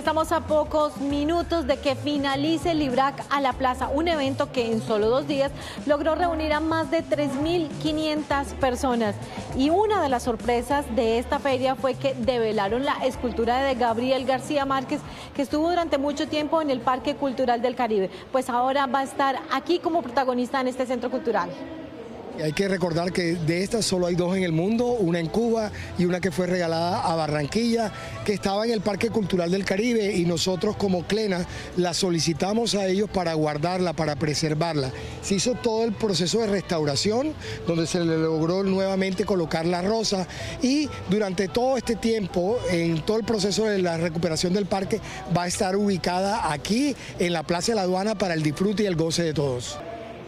Estamos a pocos minutos de que finalice Librac a la Plaza, un evento que en solo dos días logró reunir a más de 3.500 personas. Y una de las sorpresas de esta feria fue que develaron la escultura de Gabriel García Márquez, que estuvo durante mucho tiempo en el Parque Cultural del Caribe. Pues ahora va a estar aquí como protagonista en este centro cultural. Hay que recordar que de estas solo hay dos en el mundo, una en Cuba y una que fue regalada a Barranquilla, que estaba en el Parque Cultural del Caribe y nosotros como Clena la solicitamos a ellos para guardarla, para preservarla. Se hizo todo el proceso de restauración, donde se le logró nuevamente colocar la rosa y durante todo este tiempo, en todo el proceso de la recuperación del parque, va a estar ubicada aquí en la Plaza de la Aduana para el disfrute y el goce de todos.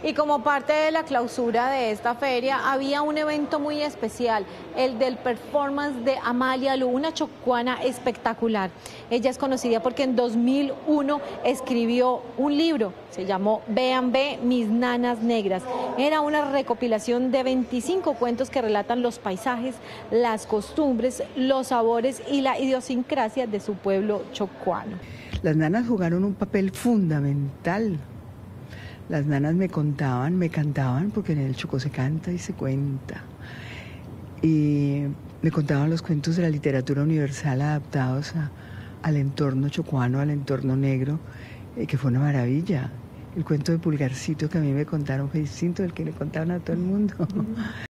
Y como parte de la clausura de esta feria había un evento muy especial, el del performance de Amalia Lu, una chocuana espectacular. Ella es conocida porque en 2001 escribió un libro, se llamó Vean B, mis nanas negras. Era una recopilación de 25 cuentos que relatan los paisajes, las costumbres, los sabores y la idiosincrasia de su pueblo chocuano. Las nanas jugaron un papel fundamental las nanas me contaban, me cantaban, porque en el Chocó se canta y se cuenta. Y me contaban los cuentos de la literatura universal adaptados al entorno chocuano, al entorno negro, eh, que fue una maravilla. El cuento de Pulgarcito que a mí me contaron fue distinto del que le contaron a todo el mundo.